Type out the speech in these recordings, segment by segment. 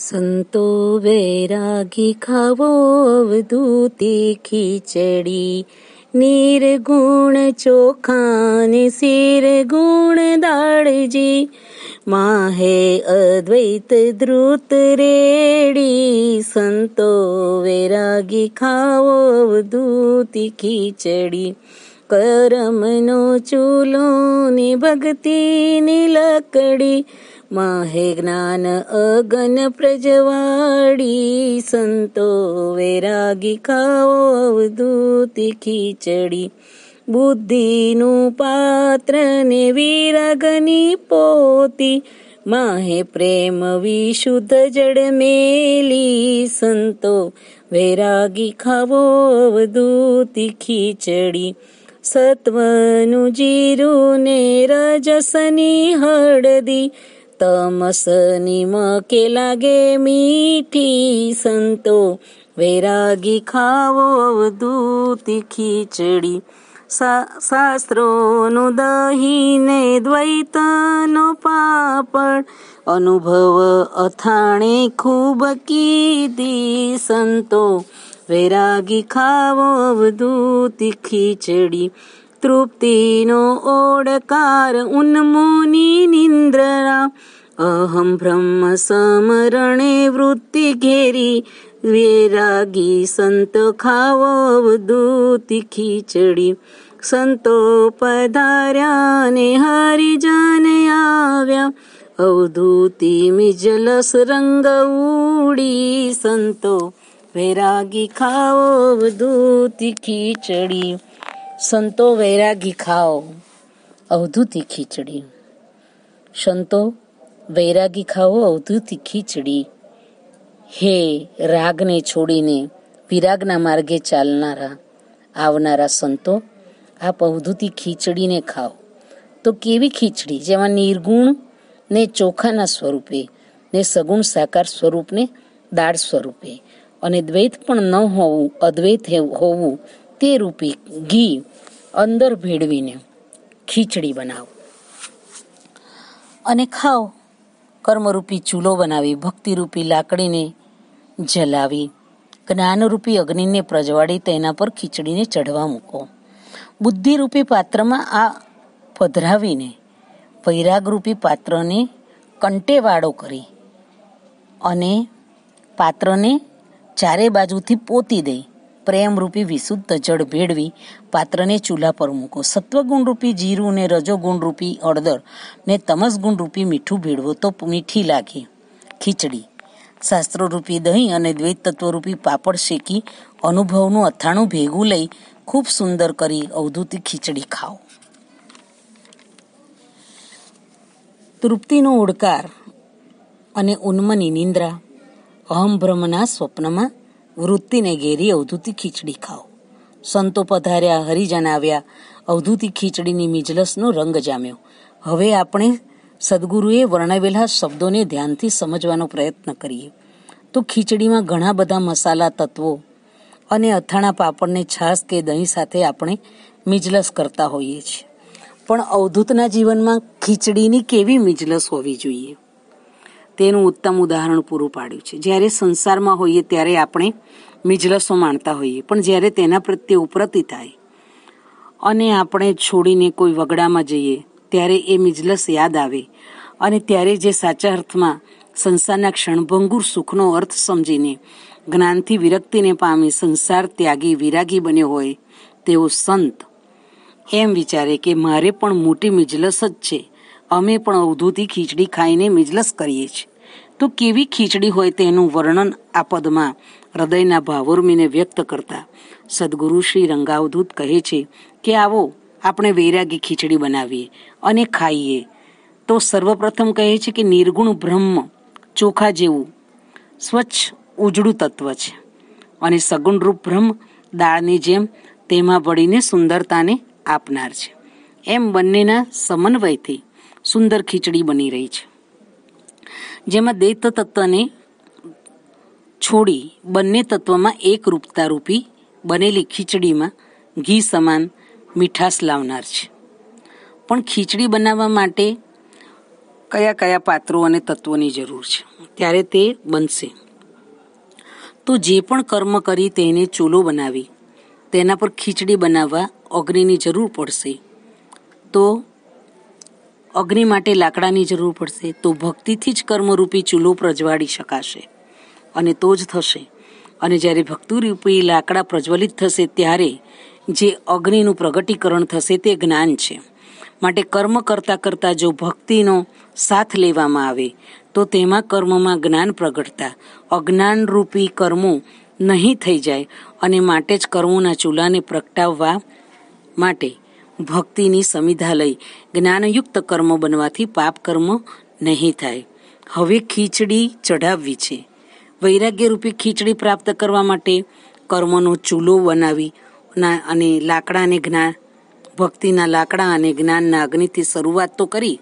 सन्तो वैरागी खावो अवधूती खिचड़ी। निर्गुण चोखान सिर गुण दाळजी मा हे अद्वैत द्रुत रेडी। संतो वैरागी खावो अवधूती खिचड़ी। કરમનો ચૂલો ને ભક્તિની લકડી માહે જ્ઞાન અગન પ્રજવાડી સંતો વૈરાગી ખાઓ અવધૂતી ખીચડી. બુદ્ધિનું પાત્ર ને વિરાગની પોતી, માહે પ્રેમ વિશુદ્ધ જડ મેલી, સંતો વૈરાગી ખાવો અવધૂતી ખીચડી. સત્વનું જીરું ને રજસની હળદી, તમસની મકે લાગે મીઠી સંતો, વૈરાગી ખાવો અવધૂતી ખીચડી. શાસ્ત્રોનું દહીં ને દ્વૈતનો પાપડ અનુભવ અથાણે ખૂબ કીધી સંતો. વૈરાગી ખાવો અવધૂતી ખીચડી તૃપ્તિનો ઓડકાર ઉન્મુની નિંદ્રા. અહમ બ્રહ્મ સમરણે વૃત્તિ ઘેરી. વૈરાગી સંત ખાવો અવધૂતી ખીચડી સંતો પધાર્યા ને હરિજન આવ્યા. અવધૂતી મિજલસ રંગ ઉડી સંતો વૈરાગી ખાઓ અવધૂતી ખીચડી. સંતો વૈરાગી ખાઓ અવધૂતી ખીચડી. સંતો વૈરાગી ખાઓ અવધૂતી ખીચડી. હે રાગને છોડીને વિરાગના માર્ગે ચાલનારા, આવનારા સંતો, આપ અવધૂતી ખીચડીને ખાઓ. તો કેવી ખીચડી? જેમાં નિર્ગુણ ને ચોખાના સ્વરૂપે ને સગુણ સાકાર સ્વરૂપને દાળ સ્વરૂપે. અને દ્વૈત પણ ન હોવું, અદ્વૈત હોવું, તે રૂપી ઘી અંદર ભેળવીને ખીચડી બનાવો. અને ખાઓ. કર્મરૂપી ચૂલો બનાવી, ભક્તિરૂપી લાકડીને જલાવી, જ્ઞાનરૂપી અગ્નિને પ્રજવાડી, તેના પર ખીચડીને ચઢવા મૂકો. બુદ્ધિરૂપી પાત્રમાં આ પધરાવીને વૈરાગરૂપી પાત્રને કંટેવાળો કરી અને પાત્રને ચારે બાજુથી પોતી દઈ, પ્રેમરૂપી વિશુદ્ધ જળ ભેળવી, પાત્રને ચૂલા પર મૂકો. સત્વગુણરૂપી જીરું ને રજોગુણરૂપી અડદર ને તમસગુણરૂપી મીઠું ભેળવો તો મીઠી લાગે. ખીચડી. શાસ્ત્રોરૂપી દહીં અને દ્વૈત તત્વરૂપી પાપડ શેકી અનુભવનું અથાણું ભેગું લઈ ખૂબ સુંદર કરી અવધૂતી ખીચડી ખાઓ. તૃપ્તિનો ઉડકાર અને ઉન્મની નિંદ્રા. અહમ બ્રહ્મના સ્વપ્નમાં વૃત્તિને ઘેરી અવધૂતી ખીચડી ખાઓ. સંતો પધાર્યા, હરિજન આવ્યા, અવધૂતી ખીચડીની મિજલસનો રંગ જામ્યો. હવે આપણે સદગુરુએ વર્ણવેલા શબ્દોને ધ્યાનથી સમજવાનો પ્રયત્ન કરીએ. તો ખીચડીમાં ઘણા બધા મસાલા, તત્વો અને અથાણા પાપડને છાશ કે દહીં સાથે આપણે મિજલસ કરતા હોઈએ છીએ. પણ અવધૂતના જીવનમાં ખીચડીની કેવી મિજલસ હોવી જોઈએ? તેનું ઉત્તમ ઉદાહરણ પૂરું પાડ્યું છે. જ્યારે સંસારમાં હોઈએ ત્યારે આપણે મિજલસો માણતા હોઈએ. પણ જ્યારે તેના પ્રત્યે ઉપરતી થાય અને આપણે છોડીને કોઈ વગડામાં જઈએ, ત્યારે એ મિજલસ યાદ આવે અને ત્યારે જે સાચા અર્થમાં સંસારના ક્ષણભંગુર સુખનો અર્થ સમજીને, જ્ઞાનથી વિરક્તિને પામી સંસાર ત્યાગી વિરાગી બન્યો હોય, તેવો સંત એમ વિચારે કે મારે પણ મોટી મિજલસ જ છે. અમે પણ અવધૂતી ખીચડી ખાઈને મિજલસ કરીએ છીએ. તો કેવી ખીચડી હોય તેનું વર્ણન આ પદમાં હૃદયના ભાવોર્મીને વ્યક્ત કરતા સદગુરુ શ્રી રંગાવધૂત કહે છે કે આવો, આપણે વૈરાગી ખીચડી બનાવીએ અને ખાઈએ. તો સર્વપ્રથમ કહે છે કે નિર્ગુણ બ્રહ્મ ચોખા જેવું સ્વચ્છ ઉજળું તત્વ છે. અને સગુણરૂપ બ્રહ્મ દાળની જેમ તેમાં વળીને સુંદરતાને આપનાર છે. એમ બંનેના સમન્વયથી સુંદર ખીચડી બની રહી છે. જેમાં દૈત તત્વને છોડી બંને તત્વમાં એક રૂપતા રૂપી બનેલી ખીચડીમાં ઘી સમાન મીઠાશ લાવનાર છે. પણ ખીચડી બનાવવા માટે કયા કયા પાત્રો અને તત્વોની જરૂર છે? ત્યારે તે બનશે. તો જે પણ કર્મ કરી તેને ચૂલો બનાવી, તેના પર ખીચડી બનાવવા અગ્નિની જરૂર પડશે. તો અગ્નિ માટે લાકડાની જરૂર પડશે તો ભક્તિથી જ કર્મરૂપી ચૂલો પ્રજવાળી શકાશે. અને તો જ થશે. અને જ્યારે ભક્તિરૂપી લાકડા પ્રજ્વલિત થશે ત્યારે જે અગ્નિનું પ્રગટીકરણ થશે તે જ્ઞાન છે. માટે કર્મ કરતાં કરતાં જો ભક્તિનો સાથ લેવામાં આવે, તો તેમાં કર્મમાં જ્ઞાન પ્રગટતા, અજ્ઞાનરૂપી કર્મો નહીં થઈ જાય. અને માટે જ કર્મોના ચૂલાને પ્રગટાવવા માટે ભક્તિની સમિધા લઈ જ્ઞાનયુક્ત કર્મ બનવાથી પાપ કર્મ નહીં થાય. હવે ખીચડી ચઢાવવી છે. વૈરાગ્યરૂપી ખીચડી પ્રાપ્ત કરવા માટે કર્મનો ચૂલો બનાવી અને લાકડા અને જ્ઞાન ભક્તિના લાકડા અને જ્ઞાનના અગ્નિથી શરૂઆત તો કરી,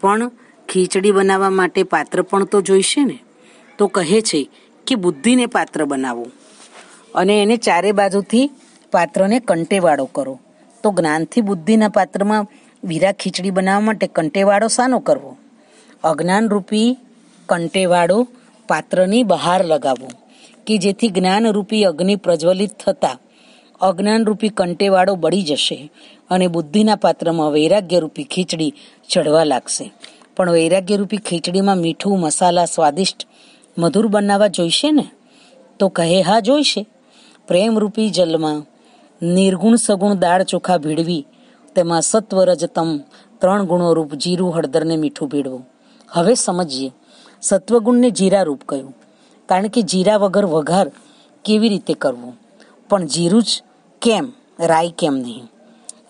પણ ખીચડી બનાવવા માટે પાત્ર પણ તો જોઈશે ને? તો કહે છે કે બુદ્ધિને પાત્ર બનાવો અને એને ચારે બાજુથી પાત્રને કંટેવાળો કરો. તો જ્ઞાનથી બુદ્ધિના પાત્રમાં વીરા ખીચડી બનાવવા માટે કંટેવાળો સાનો કરવો? અજ્ઞાનરૂપી કંટેવાળો પાત્રની બહાર લગાવવો કે જેથી જ્ઞાનરૂપી અગ્નિ પ્રજ્વલિત થતાં અજ્ઞાનરૂપી કંટેવાળો બળી જશે અને બુદ્ધિના પાત્રમાં વૈરાગ્યરૂપી ખીચડી ચડવા લાગશે. પણ વૈરાગ્યરૂપી ખીચડીમાં મીઠું, મસાલા, સ્વાદિષ્ટ, મધુર બનાવવા જોઈશે ને? તો કહે, હા, જોઈશે. પ્રેમરૂપી જલમાં નિર્ગુણ સગુણ દાળ ચોખા ભીડવી તેમાં સત્વરજતમ ત્રણ ગુણો રૂપ જીરું હળદરને મીઠું ભીડવું હવે સમજીએ. સત્વગુણને જીરા રૂપ કહ્યું કારણ કે જીરા વગર વઘાર કેવી રીતે કરવું? પણ જીરું જ કેમ? રાઈ કેમ નહીં?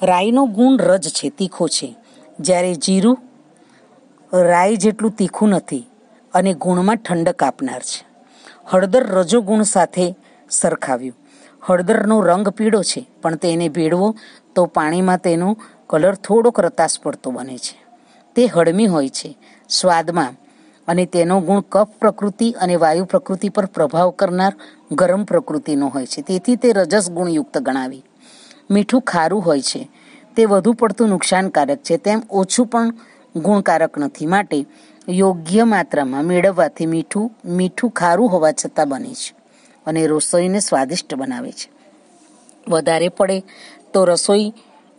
રાઈનો ગુણ રજ છે, તીખો છે. જ્યારે જીરું રાઈ જેટલું તીખું નથી અને ગુણમાં ઠંડક આપનાર છે. હળદર રજો ગુણ સાથે સરખાવ્યું. હળદરનો રંગ પીળો છે, પણ તેને ભેળવો તો પાણીમાં તેનો કલર થોડોક રતાશ પડતો બને છે. તે હળમી હોય છે, સ્વાદમાં, અને તેનો ગુણ કફ પ્રકૃતિ અને વાયુ પ્રકૃતિ પર પ્રભાવ કરનાર ગરમ પ્રકૃતિનો હોય છે. તેથી તે રજસ ગુણયુક્ત ગણાવી. મીઠું ખારું હોય છે, તે વધુ પડતું નુકસાનકારક છે, તેમ ઓછું પણ ગુણકારક નથી. માટે યોગ્ય માત્રામાં મેળવવાથી મીઠું મીઠું ખારું હોવા છતાં બને છે. અને રસોઈને સ્વાદિષ્ટ બનાવે છે. વધારે પડે તો રસોઈ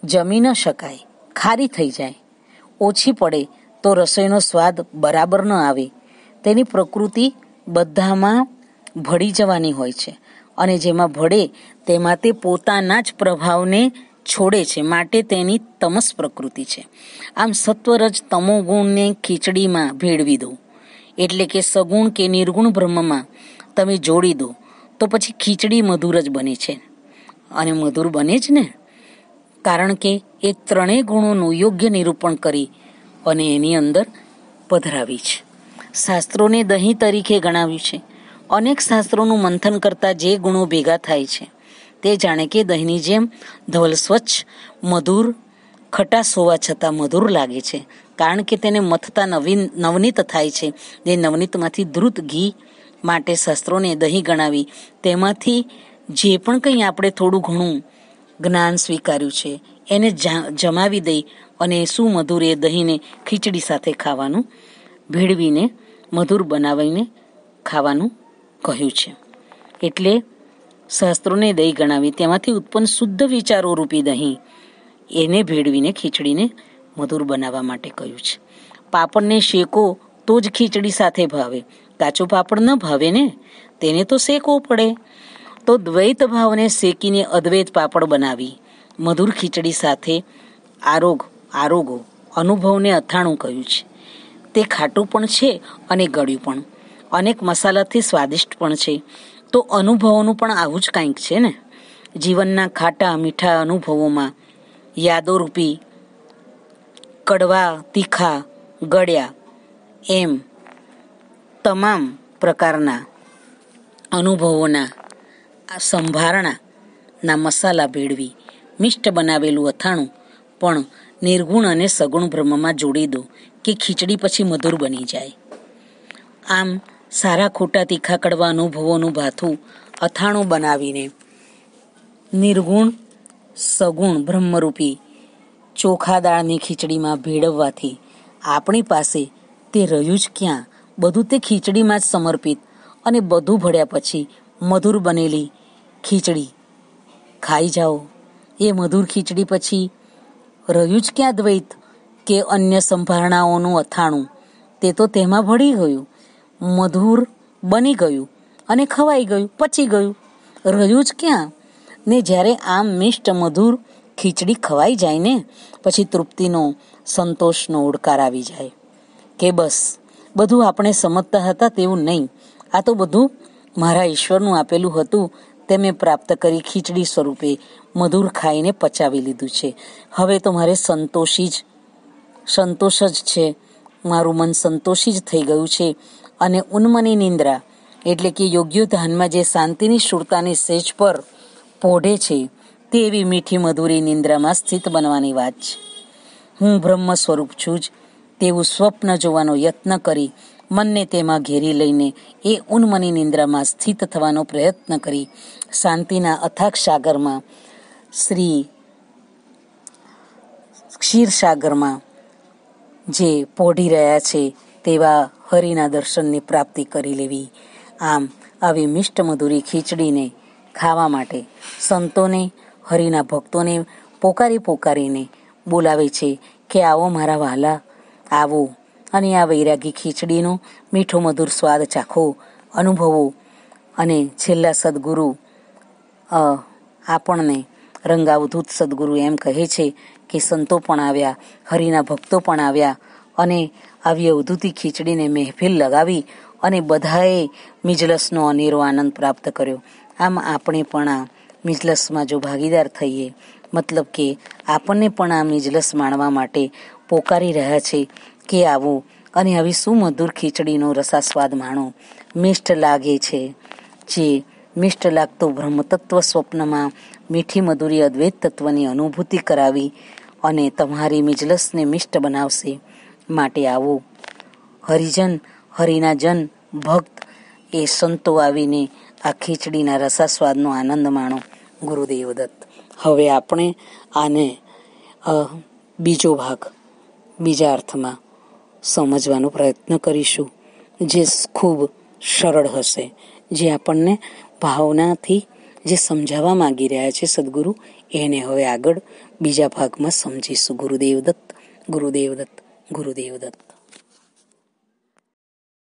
જમી ન શકાય, ખારી થઈ જાય. ઓછી પડે તો રસોઈનો સ્વાદ બરાબર ન આવે. તેની પ્રકૃતિ બધામાં ભળી જવાની હોય છે અને જેમાં ભળે તેમાં તે પોતાના જ પ્રભાવને છોડે છે, માટે તેની તમસ પ્રકૃતિ છે. આમ સત્વરજ તમો ગુણને ખીચડીમાં ભેળવી દો. એટલે કે સગુણ કે નિર્ગુણ બ્રહ્મમાં તમે જોડી દો. તો પછી ખીચડી મધુર જ બને છે. અને મધુર બને જ ને? કારણ કે એ ત્રણેય ગુણોનું યોગ્ય નિરૂપણ કરી અને એની અંદર પધરાવી છે. શાસ્ત્રોને દહીં તરીકે ગણાવ્યું છે. અનેક શાસ્ત્રોનું મંથન કરતા જે ગુણો ભેગા થાય છે, તે જાણે કે દહીંની જેમ ધવલ સ્વચ્છ, મધુર ખટાશ હોવા છતાં મધુર લાગે છે. કારણ કે તેને મથતા નવીન, નવનીત થાય છે. જે નવનીતમાંથી ધ્રુત ઘી માટે શસ્ત્રોને દહીં ગણાવી, તેમાંથી જે પણ કંઈ આપણે થોડું ઘણું જ્ઞાન સ્વીકાર્યું છે, એને જમાવી દઈ અને શું મધુર એ દહીંને ખીચડી સાથે ખાવાનું, ભેળવીને મધુર બનાવીને ખાવાનું કહ્યું છે. એટલે શાસ્ત્રોને દહીં ગણાવી, તેમાંથી ઉત્પન્ન શુદ્ધ વિચારો રૂપી દહીં, એને ભેળવીને ખીચડીને મધુર બનાવવા માટે કહ્યું છે. પાપડને શેકો તો જ ખીચડી સાથે ભાવે કાચો પાપડ ન ભાવે ને? તેને તો શેકવો પડે. તો દ્વૈત ભાવને શેકીને અદ્વૈત પાપડ બનાવી. મધુર ખીચડી સાથે આરોગ, આરોગો, અનુભવને અથાણું કહ્યું છે. તે ખાટું પણ છે અને ગળ્યું પણ. અનેક મસાલાથી સ્વાદિષ્ટ પણ છે. તો અનુભવોનું પણ આવું જ કાંઈક છે ને? જીવનના ખાટા, મીઠા અનુભવોમાં યાદોરૂપી, કડવા, તીખા, ગળ્યા, એમ તમામ પ્રકારના અનુભવોના સંભારણાના મસાલા ભેળવી. મિષ્ટ બનાવેલું અથાણું પણ નિર્ગુણ અને સગુણ બ્રહ્મમાં જોડી દો કે ખીચડી પછી મધુર બની જાય. આમ સારા ખોટા તીખા કડવા અનુભવોનું ભાથું અથાણું બનાવીને નિર્ગુણ, સગુણ બ્રહ્મરૂપી ચોખા દાળની ખીચડીમાં ભેળવવાથી આપણી પાસે તે રહ્યું જ ક્યાં? બધું તે ખીચડીમાં જ સમર્પિત અને બધું ભળ્યા પછી મધુર બનેલી ખીચડી. ખાઈ જાઓ. એ મધુર ખીચડી પછી રહ્યું જ ક્યાં દ્વૈત કે અન્ય સંભારણાઓનું અથાણું? તે તો તેમાં ભળી ગયું. મધુર બની ગયું અને ખવાઈ ગયું, પચી ગયું. રહ્યું જ ક્યાં? ને જ્યારે આમ મિષ્ટ મધુર ખીચડી ખવાઈ જાય ને, પછી તૃપ્તિનો, સંતોષનો ઉડકાર આવી જાય. કે બસ. બધું આપણે સમજતા હતા તેવું નહીં. આ તો બધું મારા ઈશ્વરનું આપેલું હતું. તે મેં પ્રાપ્ત કરી ખીચડી સ્વરૂપે મધુર ખાઈને પચાવી લીધું છે. હવે તો મારે સંતોષી જ, સંતોષ જ છે. મારું મન સંતોષી જ થઈ ગયું છે. અને ઉન્મની નિંદ્રા, એટલે કે યોગ્ય ધ્યાનમાં જે શાંતિની, શુરતાની સેજ પર પોઢે છે તે એવી મીઠી મધુરી નિંદ્રામાં સ્થિત બનવાની વાત છે. હું બ્રહ્મ સ્વરૂપ છું જ. તેવું સ્વપ્ન જોવાનો યત્ન કરી, મનને તેમાં ઘેરી લઈને એ ઉન્મની નિંદ્રામાં સ્થિત થવાનો પ્રયત્ન કરી. શાંતિના અથાક સાગરમાં, શ્રી ક્ષીરસાગરમાં જે પોઢી રહ્યા છે, તેવા હરિના દર્શનની પ્રાપ્તિ કરી લેવી. આમ, આવી મિષ્ટ મધુરી ખીચડીને ખાવા માટે સંતોને, હરિના ભક્તોને પોકારી પોકારીને બોલાવે છે કે, આવો મારા વાલા આવો અને આ વૈરાગી ખીચડીનો મીઠો મધુર સ્વાદ ચાખો, અનુભવો. અને છેલ્લા સદગુરુ આપણને રંગાવધૂત સદગુરુ એમ કહે છે કે સંતો પણ આવ્યા, હરિના ભક્તો પણ આવ્યા અને આવી અવધૂતી ખીચડીને મહેફિલ લગાવી અને બધાએ મિજલસનો અનેરો આનંદ પ્રાપ્ત કર્યો. આમ આપણે પણ આ મિજલસમાં જો ભાગીદાર થઈએ, મતલબ કે આપણને પણ આ મિજલસ માણવા માટે પોકારી રહ્યા છે કે આવો. અને આવી મધુર ખીચડીનો રસાસ્વાદ માણો. મિષ્ટ લાગે છે. જે મિષ્ટ લાગતો બ્રહ્મતત્વ સ્વપ્નમાં મીઠી મધુરી અદ્વૈત તત્વની અનુભૂતિ કરાવી અને તમારી મિજલસને મિષ્ટ બનાવશે. માટે આવો. હરિજન હરિના જન ભક્ત એ સંતો આવીને આ ખીચડીના રસાસ્વાદનો આનંદ માણો. ગુરુદેવ દત્ત. હવે આપણે આને બીજો ભાગ બીજા અર્થમાં સમજવાનો પ્રયત્ન કરીશું, જે ખૂબ સરળ હશે, જે આપણને ભાવનાથી જે સમજાવવા માંગી રહ્યા છે સદગુરુ, એને હવે આગળ બીજા ભાગમાં સમજીશું. ગુરુદેવ દત્ત ગુરુદેવ દત્ત ગુરુદેવ દત્ત